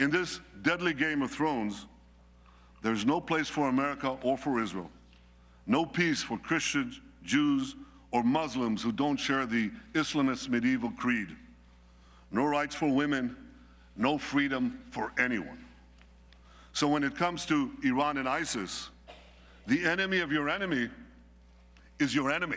In this deadly game of thrones, there's no place for America or for Israel. No peace for Christians, Jews, or Muslims who don't share the Islamist medieval creed. No rights for women, no freedom for anyone. So when it comes to Iran and ISIS, the enemy of your enemy is your enemy.